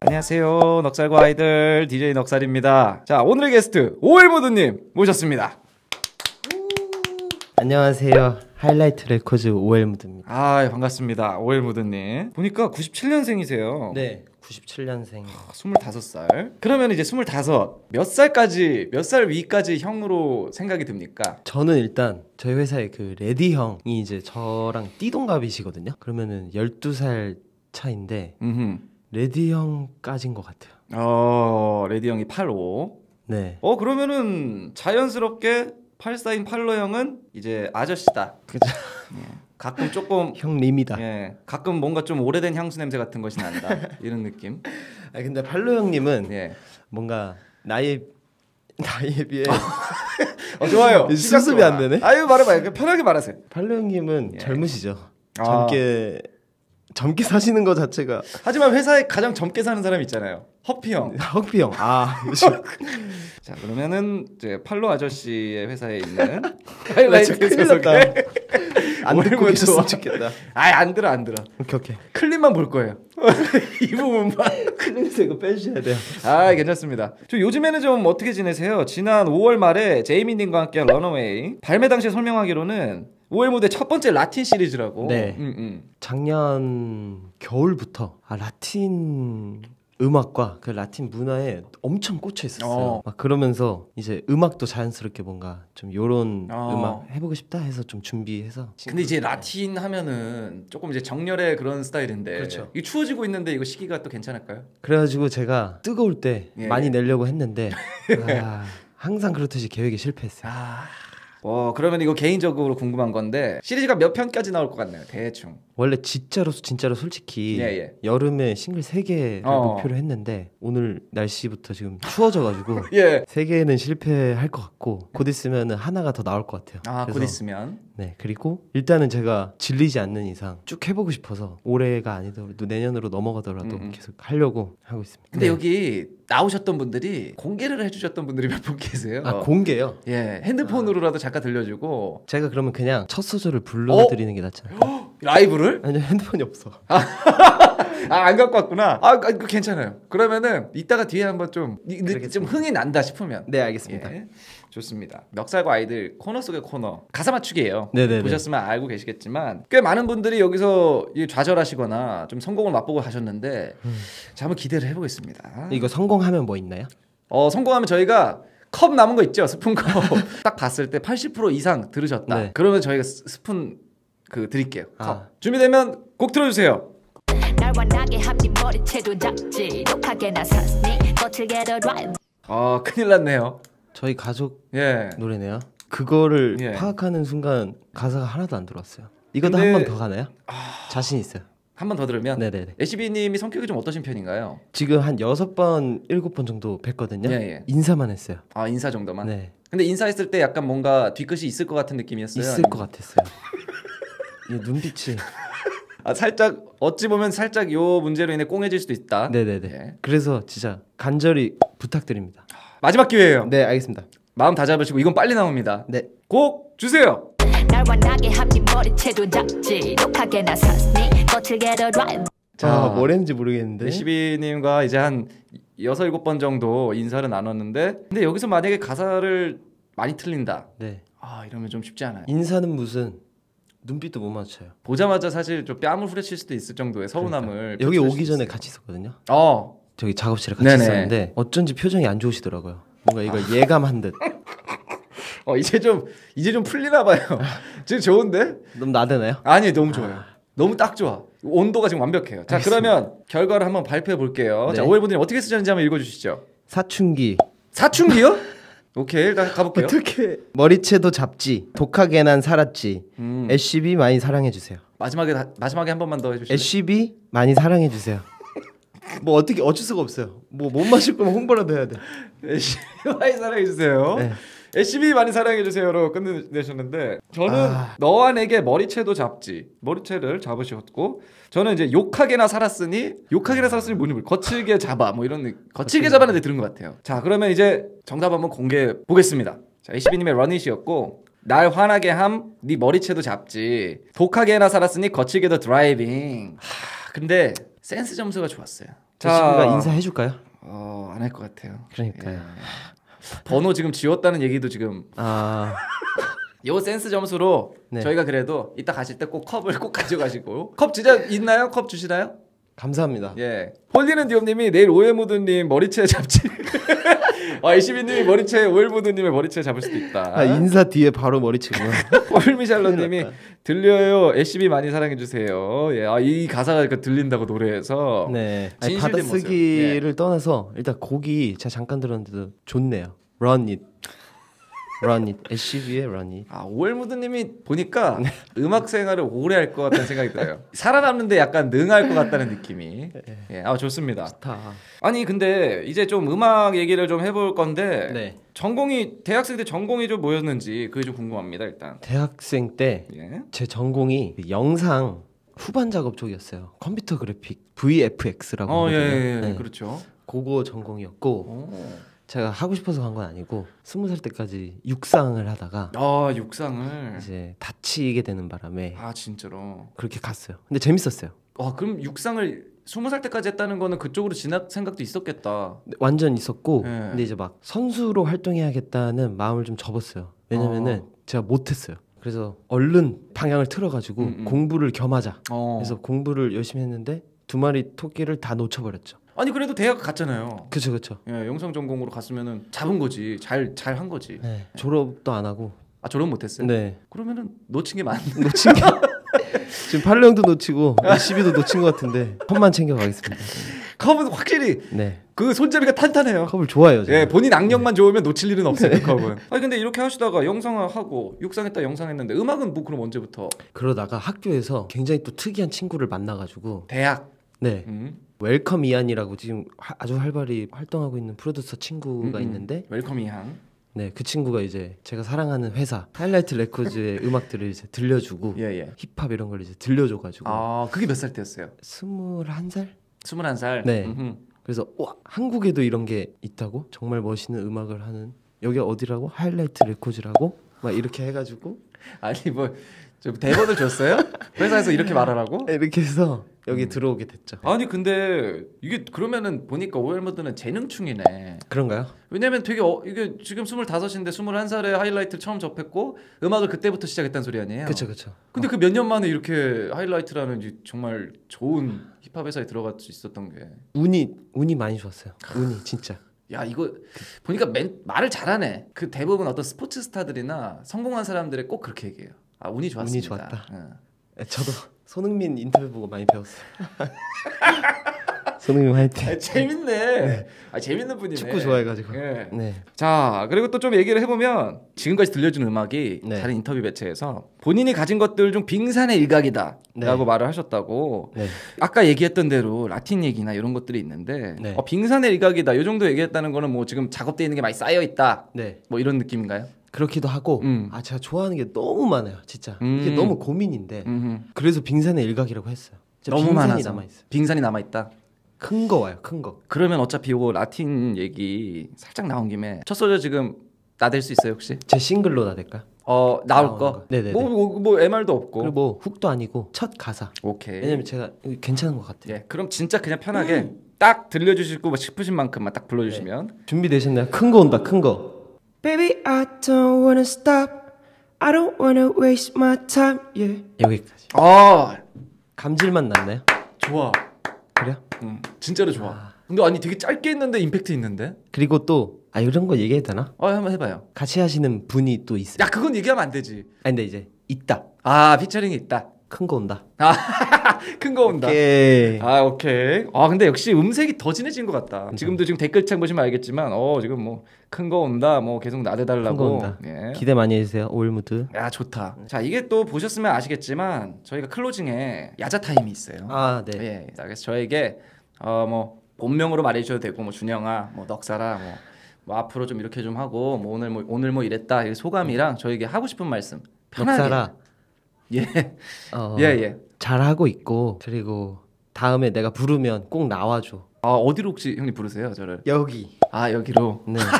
안녕하세요. 넉살과 아이들 DJ 넉살입니다. 자, 오늘의 게스트 오웰무드님 모셨습니다. 안녕하세요. 하이라이트 레코즈 오웰무드입니다. 아, 반갑습니다. 오웰무드님. 보니까 97년생이세요. 네, 97년생. 25살. 그러면 이제 25. 몇 살까지, 몇 살 위까지 형으로 생각이 듭니까? 저는 일단 저희 회사에 그 레디 형이 이제 저랑 띠동갑이시거든요. 그러면은 12살 차인데 음. 레디 형까진 것 같아요. 어, 레디 형이 85. 네. 어, 그러면은 자연스럽게 84인 팔로 형은 이제 아저씨다. 그죠. 가끔 조금 형님이다. 예, 가끔 뭔가 좀 오래된 향수 냄새 같은 것이 난다. 이런 느낌. 아 근데 팔로 형님은 예. 뭔가 나이 나이에 비해 어, 좋아요. 수습이 시작 좋아. 안 되네. 아유, 말해봐요. 편하게 말하세요. 팔로 형님은 예. 젊으시죠. 아. 젊게 젊게 사시는 것 자체가 하지만 회사에 가장 젊게 사는 사람 있잖아요. 허피 형. 헉비 형. 아, 요즘 자, 그러면은 이제 팔로 아저씨의 회사에 있는 나 하이라이트 소속에. 안 듣고 계셨으면. 좋겠다. 아이, 안 들어, 안 들어. 오케이 오케이. 클립만 볼 거예요. 이 부분만. 클립에서 이거 빼주셔야 돼요. 아 괜찮습니다. 저 요즘에는 좀 어떻게 지내세요? 지난 5월 말에 제이미님과 함께한 런어웨이 발매 당시에 설명하기로는 5월 무대 첫 번째 라틴 시리즈라고. 네. 음, 음. 작년 겨울부터 아 라틴 음악과 그 라틴 문화에 엄청 꽂혀 있었어요. 어. 막 그러면서 이제 음악도 자연스럽게 뭔가 좀 요런 어. 음악 해보고 싶다 해서 좀 준비해서. 근데 이제 라틴 하면은 조금 이제 정열의 그런 스타일인데 그렇죠. 이 추워지고 있는데 이거 시기가 또 괜찮을까요? 그래가지고 제가 뜨거울 때 예. 많이 내려고 했는데 아, 항상 그렇듯이 계획이 실패했어요. 아. 어 그러면 이거 개인적으로 궁금한 건데 시리즈가 몇 편까지 나올 것 같나요? 대충. 원래 진짜로 진짜로 솔직히 예, 예. 여름에 싱글 3개를 어. 목표로 했는데 오늘 날씨부터 지금 추워져 가지고 예. 세 개는 실패할 것 같고 곧 있으면 하나가 더 나올 것 같아요. 아 곧 있으면. 네 그리고 일단은 제가 질리지 않는 이상 쭉 해보고 싶어서 올해가 아니더라도 내년으로 넘어가더라도 음, 음. 계속 하려고 하고 있습니다. 근데 네. 여기 나오셨던 분들이 공개를 해주셨던 분들이 몇 분 계세요. 아 공개요. 예, 핸드폰으로라도 잠깐 들려주고 제가 그러면 그냥 첫 소절을 불러드리는 게 낫지 않을까? 라이브를 아니 핸드폰이 없어. 아안 갖고 왔구나. 아, 아, 그 괜찮아요. 그러면은 이따가 뒤에 한번 좀, 이- 느- 좀 그러겠습니다. 흥이 난다 싶으면 네 알겠습니다. 예, 좋습니다. 멱살과 아이들 코너 속의 코너 가사 맞추기예요. 네네네. 보셨으면 알고 계시겠지만 꽤 많은 분들이 여기서 이 좌절하시거나 좀 성공을 맛보고 하셨는데 자 한번 기대를 해보겠습니다. 이거 성공하면 뭐 있나요? 어 성공하면 저희가 컵 남은 거 있죠 스푼 컵 딱 봤을 때 80% 이상 들으셨다 네. 그러면 저희가 스- 스푼 그 드릴게요 컵 아. 준비되면 곡 틀어주세요 어 큰일 났네요 저희 가족 예 노래네요. 그거를 예. 파악하는 순간 가사가 하나도 안 들어왔어요. 이것도 근데- 아. 한번 더 가나요? 자신 있어요. 한 번 더 들으면 네네네. 애시비님이 성격이 좀 어떠신 편인가요? 지금 한 여섯 번 일곱 번 정도 뵀거든요. 예, 예. 인사만 했어요. 아 인사 정도만 네, 근데 인사했을 때 약간 뭔가 뒤끝이 있을 것 같은 느낌이었어요 있을 아니면- 것 같았어요. 이 눈빛이. 아 살짝 어찌 보면 살짝 요 문제로 인해 꽁해질 수도 있다 네네네. 예. 그래서 진짜 간절히 부탁드립니다. 마지막 기회예요 네, 알겠습니다. 마음 다 잡으시고 이건 빨리 나옵니다 네. 곡 주세요 자, 아, 뭘 했는지 모르겠는데. 레시비님과 이제 한 여섯 일곱 번 정도 인사를 나눴는데 근데 여기서 만약에 가사를 많이 틀린다 네. 아 이러면 좀 쉽지 않아요 인사는 무슨 눈빛도 못 맞춰요. 보자마자 사실 좀 뺨을 후려칠 수도 있을 정도의 서운함을 여기 표출할 오기 전에. 같이 있었거든요. 어 저기 작업실에 같이 네네. 있었는데 어쩐지 표정이 안 좋으시더라고요. 뭔가 이걸 예감한 듯. 어, 이제 좀 이제 좀 풀리나 봐요 지금 좋은데 너무 나대나요? 아니 너무 좋아요 너무 딱 좋아 온도가 지금 완벽해요 자 그러면 결과를 한번 발표해 볼게요 네. 자 오해분들이 어떻게 쓰셨는지 한번 읽어주시죠 사춘기. 사춘기요 오케이 일단 가볼게요. 어떻게 머리채도 잡지 독하게 난 살았지. 음, SCB 많이 사랑해 주세요. 마지막에 다- 마지막에 한 번만 더 해주실래요? SCB 많이 사랑해 주세요. 뭐 어떻게 어쩔 수가 없어요. 뭐 못 마실 거면 홍보라도 해야 돼. SCB 많이 사랑해 주세요. 네. SCB 많이 사랑해주세요로 끝내셨는데 저는 아. 너와 내게 머리채도 잡지 머리채를 잡으셨고 저는 이제 욕하게나 살았으니 욕하게나 살았으니 뭐니 뭐 거칠게 잡아 뭐 이런 느- 거칠게 잡아는 데 들은 것 같아요. 자 그러면 이제 정답 한번 공개해 보겠습니다. 자 SCB님의 러닛이었고 날 화나게 함 네 머리채도 잡지 독하게나 살았으니 거칠게도 드라이빙 하, 근데 센스 점수가 좋았어요 저 친구가 인사해 줄까요? 어, 안 할 것 같아요 그러니까요. 예. 번호 지금 지웠다는 얘기도 지금 아 요 센스 점수로 네. 저희가 그래도 이따 가실 때 꼭 컵을 꼭 가져가시고 컵 진짜 있나요? 컵 주시나요? 감사합니다. 예. 홀리는 디옵님이 내일 오해무드님 머리채 잡지. 아 이시비님이 머리채 오해무드님의 머리채 잡을 수도 있다. 아, 인사 뒤에 바로 머리 치구나. 홀미샬러님이 들려요. SCB 많이 사랑해 주세요. 예. 아 이 가사가 그 들린다고 노래에서. 네. 아니. 받아쓰기를 떠나서 일단 곡이 제가 잠깐 들었는데도 좋네요. Run it. Run it. SCB의 Run it. 아 오해무드님이 보니까 네. 음악 생활을 오래 할 것 같다는 생각이 들어요. 살아남는데 약간 능할 것 같다는 느낌이. 예. 아 좋습니다. 좋다. 아니 근데 이제 좀 음악 얘기를 좀 해볼 건데 네. 전공이 대학생 때 전공이 좀 뭐였는지 그게 좀 궁금합니다 일단. 대학생 때제 예. 전공이 영상 후반 작업 쪽이었어요. 컴퓨터 그래픽 VFX라고 어, 예. 예, 예. 네. 그렇죠. 그거 전공이었고 오. 제가 하고 싶어서 간 건 아니고 스무 살 때까지 육상을 하다가 아 육상을. 이제 다치게 되는 바람에 아 진짜로. 그렇게 갔어요. 근데 재밌었어요. 와 그럼 육상을 스무 살 때까지 했다는 거는 그쪽으로 진학 생각도 있었겠다. 완전 있었고 예. 근데 이제 막 선수로 활동해야겠다는 마음을 좀 접었어요. 왜냐면은 제가 못했어요. 그래서 얼른 방향을 틀어가지고 음, 음. 공부를 겸하자. 어. 그래서 공부를 열심히 했는데 두 마리 토끼를 다 놓쳐버렸죠. 아니 그래도 대학 갔잖아요. 그쵸 그쵸. 예, 영상 전공으로 갔으면은 잡은 거지. 잘 잘 한 거지. 네. 졸업도 안 하고. 아 졸업 못했어요? 네. 그러면은 놓친 게 많네. 놓친 게 지금 팔령도 놓치고 12도 놓친 것 같은데 컵만 챙겨 가겠습니다. 컵은 확실히 네. 그 손잡이가 탄탄해요. 컵을 좋아해요. 제가. 예, 본인 악력만 좋으면 놓칠 일은 없어요, 그 컵은. 아니 근데 이렇게 하시다가 영상을 하고 육상했다 영상했는데 음악은 뭐 그럼 언제부터? 그러다가 학교에서 굉장히 또 특이한 친구를 만나가지고 대학. 네 음. 웰컴 이항이라고 지금 하- 아주 활발히 활동하고 있는 프로듀서 친구가 음, 음. 있는데 웰컴 이항. 네그 친구가 이제 제가 사랑하는 회사 하이라이트 레코드의 음악들을 이제 들려주고 예, 예. 힙합 이런 걸 이제 들려줘가지고 아, 그게 몇 살 때였어요? 스물한 살 21살. 네. 음흠. 그래서 와 한국에도 이런 게 있다고 정말 멋있는 음악을 하는 여기 어디라고 하이라이트 레코드라고 막 이렇게 해가지고 아니 뭐 좀 대본을 줬어요? 회사에서 이렇게 말하라고? 이렇게 해서 여기 음. 들어오게 됐죠. 아니 근데 이게 그러면은 보니까 오엘모드는 재능충이네. 그런가요? 왜냐면 되게 어, 이게 지금 25인데 21살에 하이라이트를 처음 접했고 음악을 그때부터 시작했다는 소리 아니에요? 그쵸 그쵸. 근데 그몇 년 만에 이렇게 하이라이트라는 이 정말 좋은 힙합 회사에 들어갈 수 있었던 게. 운이 운이 많이 좋았어요. 운이 진짜. 야 이거 보니까 맨, 말을 잘하네. 그 대부분 어떤 스포츠 스타들이나 성공한 사람들이 꼭 그렇게 얘기해요. 아 운이 좋았습니다. 운이 좋았다. 응. 저도 손흥민 인터뷰 보고 많이 배웠어요. 손흥민 화이팅. 아, 재밌네. 아 재밌는 분이네. 축구 좋아해가지고. 예. 네. 자 그리고 또 좀 얘기를 해보면 지금까지 들려준 음악이 네. 다른 인터뷰 매체에서 본인이 가진 것들 중 빙산의 일각이다라고 네. 말을 하셨다고. 네. 아까 얘기했던 대로 라틴 얘기나 이런 것들이 있는데 네. 어, 빙산의 일각이다 이 정도 얘기했다는 거는 뭐 지금 작업돼 있는 게 많이 쌓여 있다 네. 뭐 이런 느낌인가요? 그렇기도 하고 음. 아 제가 좋아하는 게 너무 많아요. 진짜 이게 음. 너무 고민인데 음흠. 그래서 빙산의 일각이라고 했어요. 너무 빙산이 많아서 남아 있어요. 빙산이 남아 있다. 큰 거 와요. 큰 거. 그러면 어차피 이거 라틴 얘기 살짝 나온 김에 첫 소절 지금 나댈 수 있어요 혹시? 제 싱글로 나댈까? 어 나올 거. 거. 네네네. 뭐, 뭐, 뭐 MR도 없고. 그리고 뭐 훅도 아니고 첫 가사. 오케이. 왜냐면 제가 괜찮은 것 같아요. 예, 그럼 진짜 그냥 편하게 딱 들려주시고 뭐 싶으신 만큼만 딱 불러주시면. 준비되셨나요? 큰 거 온다. 큰 거. Baby, I don't wanna stop. I don't wanna waste my time. Yeah. 여기까지. 아 감질만 났나요? 좋아. 그래요? 음, 진짜로 좋아. 근데 아니 되게 짧게 했는데 임팩트 있는데. 그리고 또 아 이런 거 얘기해도 되나? 어 한번 해봐요. 같이 하시는 분이 또 있어요. 야 그건 얘기하면 안 되지. 아 근데 이제 있다. 아 피처링이 있다. 큰 거 온다. 큰거 온다. 오케이. 아 오케이. 아 근데 역시 음색이 더 진해진 것 같다. 지금도 지금 댓글창 보시면 알겠지만 어 지금 뭐 큰 거 온다. 뭐 계속 나대달라고. 온다. 예. 기대 많이 해주세요. 오웰무드. 야 좋다. 자 이게 또 보셨으면 아시겠지만 저희가 closing에 야자 타임이 있어요. 아 네. 예. 자, 그래서 저에게 어 뭐 본명으로 말해주셔도 되고 뭐 준영아, 뭐 넉살아, 뭐, 뭐 앞으로 좀 이렇게 좀 하고 뭐 오늘 뭐 오늘 뭐 이랬다 이 소감이랑 저에게 하고 싶은 말씀 편하게. 넉살아. 예. 어, 예 예. 잘하고 있고 그리고 다음에 내가 부르면 꼭 나와 줘. 아 어디로 혹시 형님 부르세요 저를? 여기. 아 여기로. 네.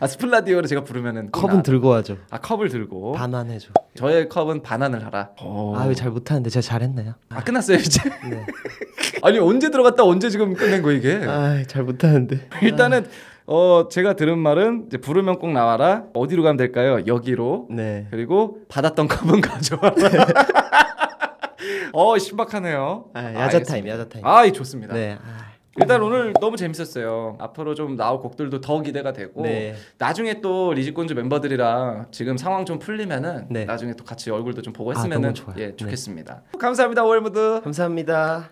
아 스플라디오를 제가 부르면은 꼭 컵은 나- 들고 와죠. 아 컵을 들고 반환해 줘. 저의 컵은 반환을 하라. 아 왜 잘 못하는데 제가 잘했나요? 아 끝났어요 이제. 네. 아니 언제 들어갔다 언제 지금 끝낸 거 이게? 아 잘 못하는데. 일단은 어 제가 들은 말은 이제 부르면 꼭 나와라. 어디로 가면 될까요? 여기로. 네. 그리고 받았던 컵은 가져와라. 어 신박하네요. 아, 야자 알겠습니다. 타임, 야자 타임. 아, 이 좋습니다. 네. 아, 일단 오늘 너무 재밌었어요. 앞으로 좀 나올 곡들도 더 기대가 되고 네. 나중에 또 리짓군즈 멤버들이랑 지금 상황 좀 풀리면은 네. 나중에 또 같이 얼굴도 좀 보고 아, 했으면은 너무 좋아요. 예 네. 좋겠습니다. 감사합니다 오웰무드. 감사합니다.